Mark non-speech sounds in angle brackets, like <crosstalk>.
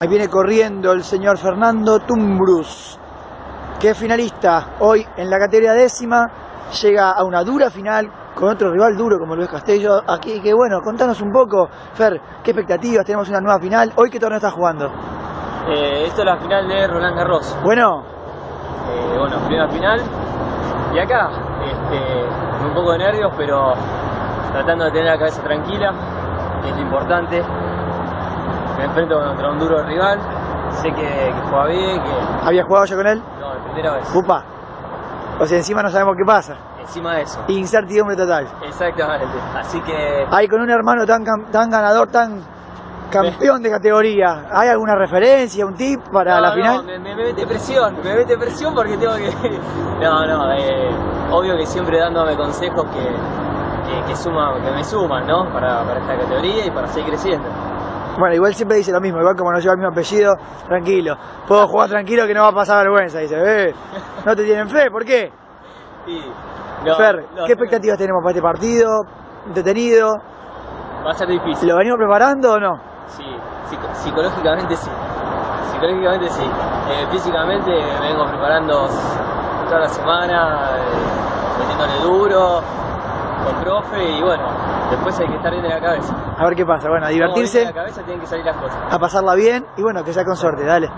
Ahí viene corriendo el señor Fernando Tumbrus, que es finalista hoy en la categoría décima, llega a una dura final con otro rival duro como Luis Castello. Aquí, que bueno, contanos un poco, Fer, qué expectativas, tenemos una nueva final. ¿Hoy qué torneo estás jugando? Eh, esto es la final de Roland Garros. Bueno, Eh, bueno, primera final. Y acá, este, un poco de nervios, pero tratando de tener la cabeza tranquila, es lo importante. Enfrento contra un duro rival, sé que, que juega bien, que ¿habías jugado ya con él? no, es primera vez. Upa. O sea, encima no sabemos qué pasa. Encima de eso. Incertidumbre total. Exactamente. Así que Ahí con un hermano tan, tan ganador, tan campeón de categoría, ¿hay alguna referencia, un tip para No, la no, final? me, me mete presión, me mete presión porque tengo que. <laughs> No, no, eh, obvio que siempre dándome consejos que, que, que suman, que me suman, ¿no? Para, para esta categoría y para seguir creciendo. Bueno, igual siempre dice lo mismo, igual como no lleva el mismo apellido, tranquilo. Puedo jugar tranquilo que no va a pasar vergüenza, dice. Eh, no te tienen fe, ¿por qué? No, Fer, no, ¿qué expectativas tenemos para este partido? ¿Entretenido? Va a ser difícil. ¿Lo venimos preparando o no? Sí, psico- psicológicamente sí. Psicológicamente sí. Eh, físicamente me vengo preparando toda la semana, eh, metiéndole duro, con profe y bueno, después hay que estar bien de la cabeza. A ver qué pasa. Bueno, a bien divertirse, de la cabeza tienen que salir las cosas. a pasarla bien y bueno, que sea con suerte, dale.